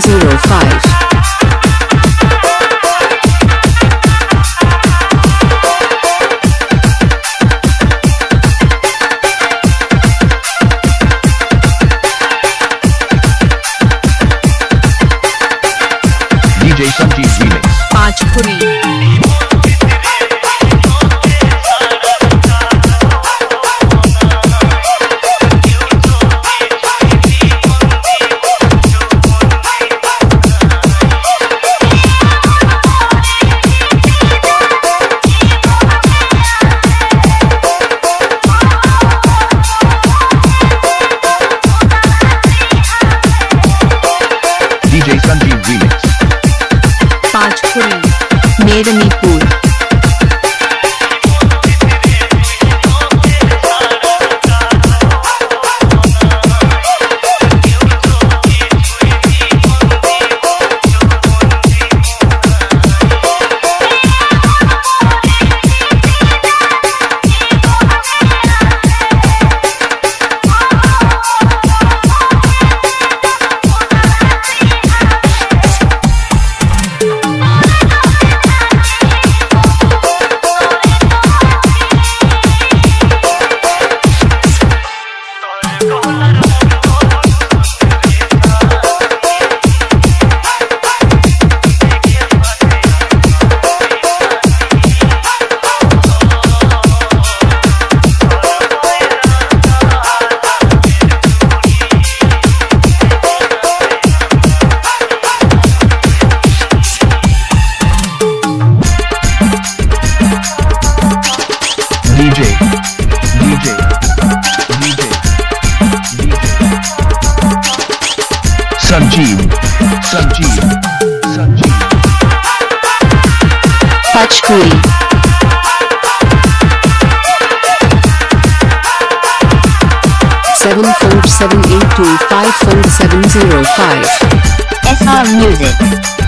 Zero five. Sanjib. Sanjib. Panchkhuri. Seven four seven eight two five four seven zero five. SR Music.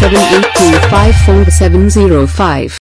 Seven eight two five four seven zero five.